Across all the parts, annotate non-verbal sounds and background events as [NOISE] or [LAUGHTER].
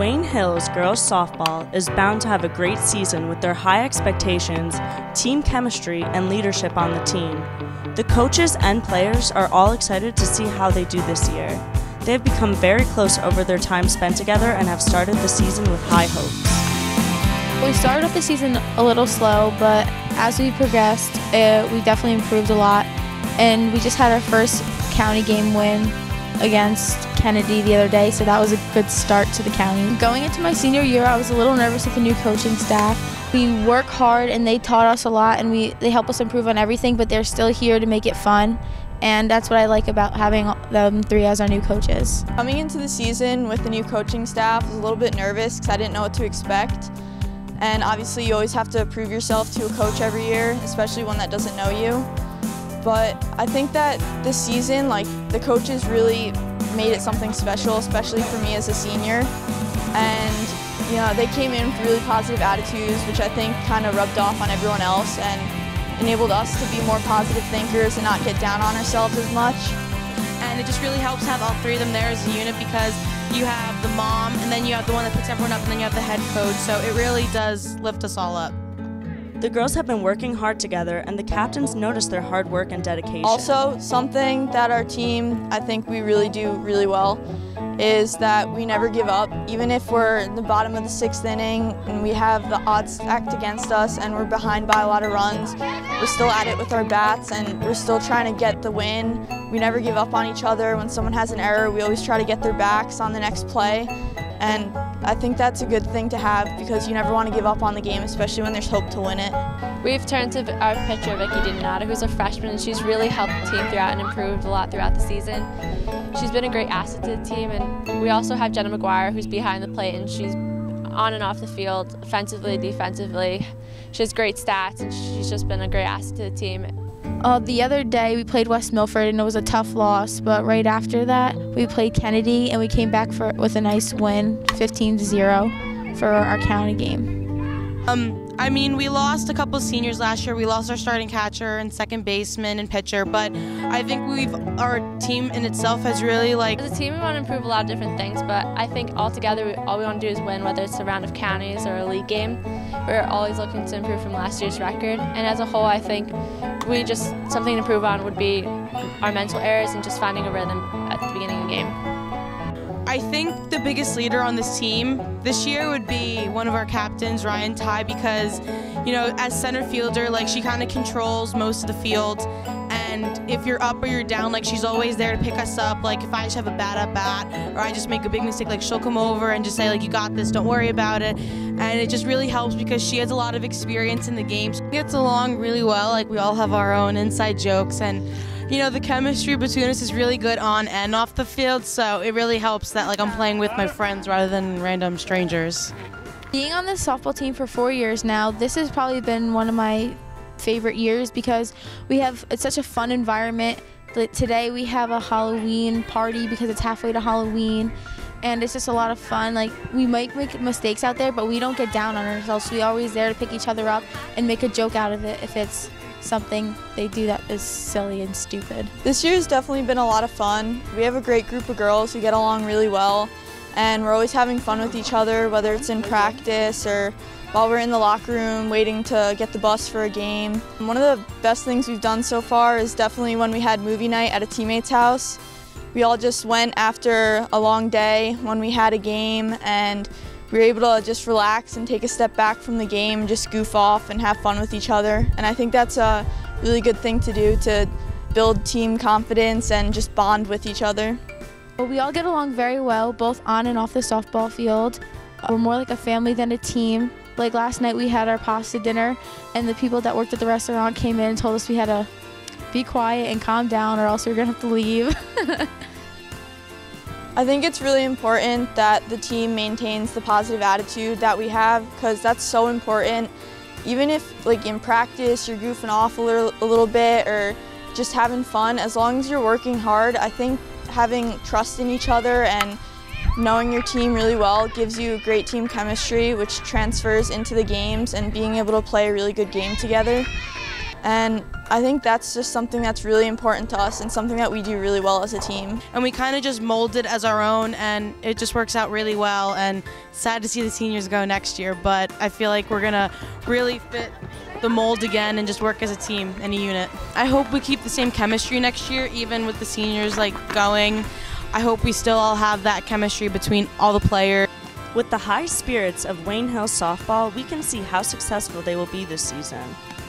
Wayne Hills girls softball is bound to have a great season with their high expectations, team chemistry, and leadership on the team. The coaches and players are all excited to see how they do this year. They have become very close over their time spent together and have started the season with high hopes. We started off the season a little slow, but as we progressed, we definitely improved a lot. And we just had our first county game win against Kennedy the other day, so that was a good start to the county. Going into my senior year, I was a little nervous with the new coaching staff. We work hard and they taught us a lot and we they help us improve on everything, but they're still here to make it fun. And that's what I like about having them three as our new coaches. Coming into the season with the new coaching staff, I was a little bit nervous because I didn't know what to expect. And obviously you always have to prove yourself to a coach every year, especially one that doesn't know you. But I think that this season, like the coaches really made it something special, especially for me as a senior. And you know, they came in with really positive attitudes, which I think kind of rubbed off on everyone else and enabled us to be more positive thinkers and not get down on ourselves as much. And it just really helps have all three of them there as a unit because you have the mom, and then you have the one that picks everyone up, and then you have the head coach. So it really does lift us all up. The girls have been working hard together, and the captains notice their hard work and dedication. Also, something that our team, I think we really do really well, is that we never give up. Even if we're in the bottom of the sixth inning and we have the odds stacked against us and we're behind by a lot of runs, we're still at it with our bats and we're still trying to get the win. We never give up on each other. When someone has an error, we always try to get their backs on the next play. And I think that's a good thing to have because you never want to give up on the game, especially when there's hope to win it. We've turned to our pitcher, Vicky Dinata, who's a freshman, and she's really helped the team throughout and improved a lot throughout the season. She's been a great asset to the team, and we also have Jenna McGuire, who's behind the plate, and she's on and off the field, offensively, defensively. She has great stats, and she's just been a great asset to the team. Uh, the other day we played West Milford and it was a tough loss, but right after that we played Kennedy and we came back for with a nice win, 15-0 for our county game. Um, I mean, we lost a couple seniors last year. We lost our starting catcher and second baseman and pitcher, but I think we've our team in itself has really like. As a team, we want to improve a lot of different things, but I think altogether, all we want to do is win, whether it's a round of counties or a league game. We're always looking to improve from last year's record, and as a whole, I think we just something to improve on would be our mental errors and just finding a rhythm at the beginning of the game. I think the biggest leader on this team this year would be one of our captains, Ryan Ty, because, you know, as center fielder, like she kind of controls most of the field. And if you're up or you're down, like she's always there to pick us up. Like if I just have a bad at bat or I just make a big mistake, like she'll come over and just say, like, you got this, don't worry about it. And it just really helps because she has a lot of experience in the game. She gets along really well. Like we all have our own inside jokes and you know, the chemistry between us is really good on and off the field, so it really helps that like I'm playing with my friends rather than random strangers. Being on this softball team for four years now, this has probably been one of my favorite years because we have it's such a fun environment. Today we have a Halloween party because it's halfway to Halloween and it's just a lot of fun. Like we might make mistakes out there, but we don't get down on ourselves. We always there to pick each other up and make a joke out of it if it's something they do that is silly and stupid. This year has definitely been a lot of fun. We have a great group of girls who get along really well and we're always having fun with each other, whether it's in practice or while we're in the locker room waiting to get the bus for a game. One of the best things we've done so far is definitely when we had movie night at a teammate's house. We all just went after a long day when we had a game and we were able to just relax and take a step back from the game, just goof off and have fun with each other. And I think that's a really good thing to do to build team confidence and just bond with each other. We all get along very well, both on and off the softball field. We're more like a family than a team. Like last night we had our pasta dinner and the people that worked at the restaurant came in and told us we had to be quiet and calm down or else we are gonna have to leave. [LAUGHS] I think it's really important that the team maintains the positive attitude that we have because that's so important. Even if like in practice you're goofing off a little, a little bit or just having fun, as long as you're working hard, I think having trust in each other and knowing your team really well gives you great team chemistry which transfers into the games and being able to play a really good game together. And I think that's just something that's really important to us and something that we do really well as a team. And we kind of just mold it as our own, and it just works out really well. And sad to see the seniors go next year, but I feel like we're gonna really fit the mold again and just work as a team and a unit. I hope we keep the same chemistry next year, even with the seniors like going. I hope we still all have that chemistry between all the players. With the high spirits of Wayne Hills softball, we can see how successful they will be this season.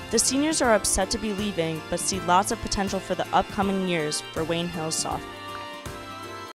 The seniors are upset to be leaving, but see lots of potential for the upcoming years for Wayne Hills softball.